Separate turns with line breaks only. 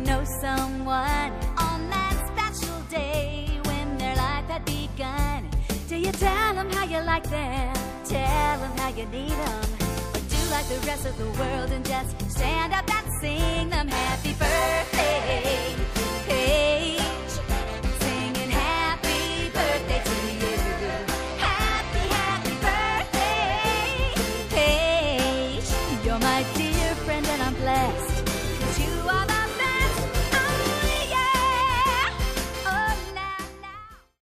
know someone on that special day when their life had begun? Do you tell them how you like them? Tell them how you need them? Or do like the rest of the world and just stand up and sing them happy birthday? Hey. my dear friend and I'm blessed